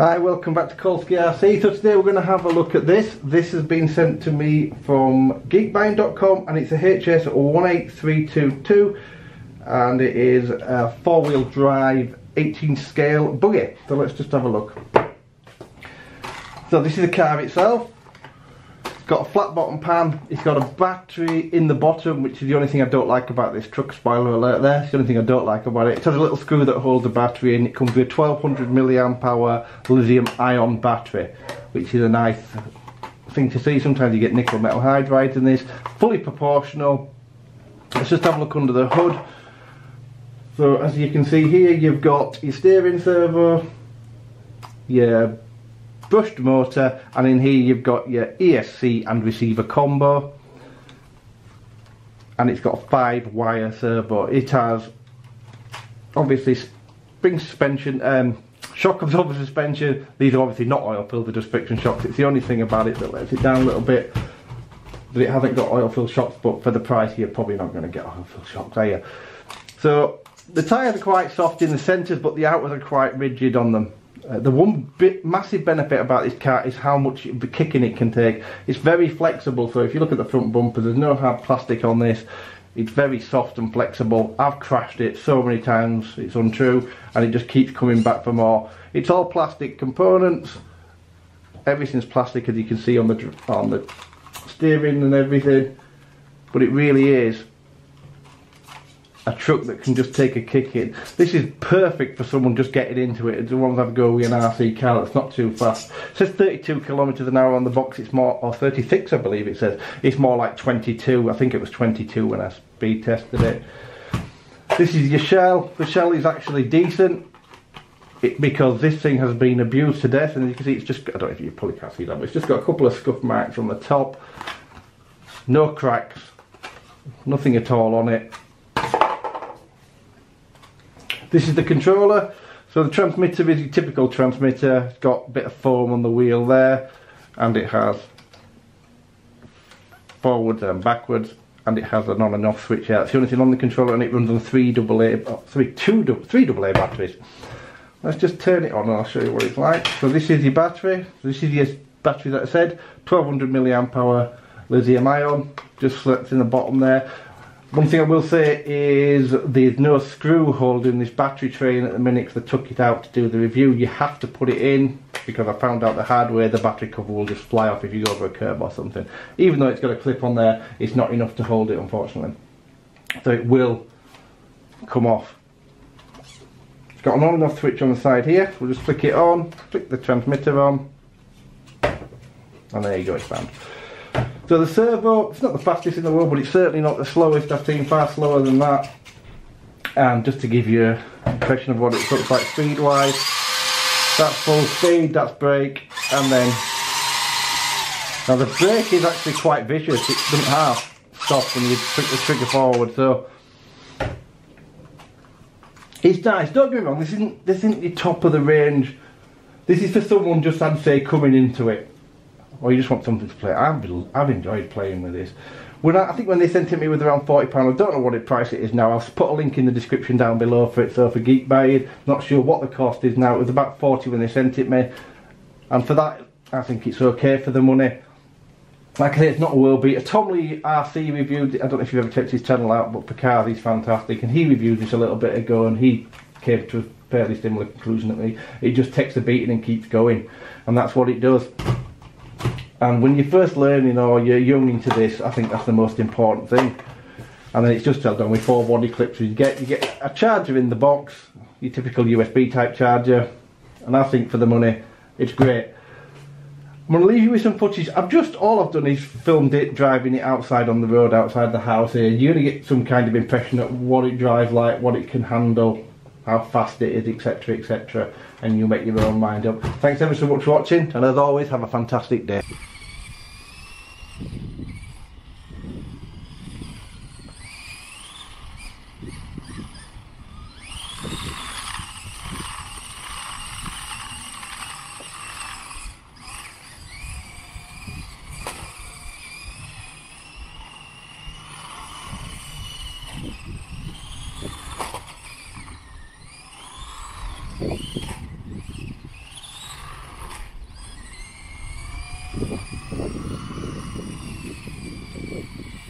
Hi, welcome back to Kolsky RC. So today we're going to have a look at this. This has been sent to me from geekbuying.com and it's a HS18322 and it is a four-wheel drive 18 scale buggy. So let's just have a look. So this is the car itself. Got a flat bottom pan. It's got a battery in the bottom, which is the only thing I don't like about this truck. Spoiler alert there. It's the only thing I don't like about it. It has a little screw that holds the battery in. It comes with a 1200 milliamp hour lithium ion battery, which is a nice thing to see. Sometimes you get nickel metal hydride in this. Fully proportional. Let's just have a look under the hood. So as you can see here, you've got your steering servo, your brushed motor, and in here you've got your ESC and receiver combo. And it's got a five wire servo. It has obviously spring suspension, um, shock absorber suspension. These are obviously not oil filled, they're just friction shocks. It's the only thing about it that lets it down a little bit. But it hasn't got oil filled shocks, but for the price you're probably not going to get oil filled shocks, are you? So the tyres are quite soft in the centres, but the outers are quite rigid on them. Uh, the one bit massive benefit about this car is how much the kicking it can take. It's very flexible, so if you look at the front bumper, there's no hard plastic on this. It's very soft and flexible. I've crashed it so many times, it's untrue, and it just keeps coming back for more. It's all plastic components. Everything's plastic, as you can see on the on the steering and everything. But it really is a truck that can just take a kick in. This is perfect for someone just getting into it. To have a go with an RC car that's not too fast. It says 32 kilometres an hour on the box. It's more, or 36 I believe it says. It's more like 22. I think it was 22 when I speed tested it. This is your shell. The shell is actually decent. It, because this thing has been abused to death and you can see it's just, I don't know if you probably can't see that, but it's just got a couple of scuff marks on the top. No cracks. Nothing at all on it this is the controller. So the transmitter is your typical transmitter. It's got a bit of foam on the wheel there. And it has forwards and backwards. And it has an on and off switch out. It's the only thing on the controller and it runs on three AA, oh, three, two, three AA batteries. Let's just turn it on and I'll show you what it's like. So this is your battery. This is your battery that I said. 1200 milliamp hour lithium ion. Just slips in the bottom there. One thing I will say is there's no screw holding this battery tray in at the minute because I took it out to do the review. You have to put it in because I found out the hard way the battery cover will just fly off if you go over a curb or something. Even though it's got a clip on there, it's not enough to hold it unfortunately. So it will come off. It's got an on and off switch on the side here. We'll just flick it on, flick the transmitter on, and there you go, it's found. So the servo, it's not the fastest in the world, but it's certainly not the slowest. I've seen far slower than that. And just to give you an impression of what it looks like speed-wise, that's full speed, that's brake, and then... Now the brake is actually quite vicious, it doesn't have stop when you put the trigger forward, so... It's nice, don't get me wrong, this isn't, this isn't the top of the range. This is for someone just, I'd say, coming into it or you just want something to play. I've, I've enjoyed playing with this. When I, I, think when they sent it me with around £40, I don't know what the price it is now. I'll put a link in the description down below for it. So for Geek Buying, not sure what the cost is now. It was about 40 when they sent it me. And for that, I think it's okay for the money. Like I say, it's not a world beater. Tom Lee RC reviewed I don't know if you've ever checked his channel out, but Picard, he's fantastic. And he reviewed this a little bit ago and he came to a fairly similar conclusion that me. It just takes a beating and keeps going. And that's what it does. And when you're first learning or you're young into this, I think that's the most important thing. And then it's just held on with four body clips. You get you get a charger in the box, your typical USB type charger, and I think for the money, it's great. I'm going to leave you with some footage. I've just, all I've done is filmed it, driving it outside on the road, outside the house here. You're going to get some kind of impression of what it drives like, what it can handle, how fast it is, etc, etc. And you'll make your own mind up. Thanks ever so much for watching, and as always, have a fantastic day. Thank you.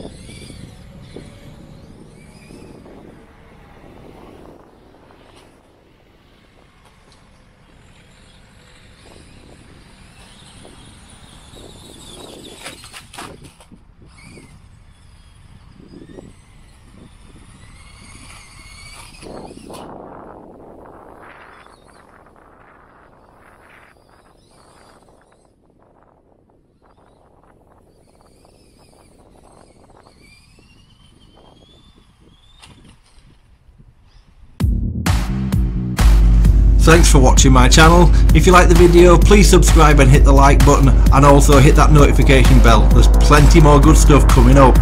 Thanks for watching my channel. If you like the video, please subscribe and hit the like button and also hit that notification bell. There's plenty more good stuff coming up.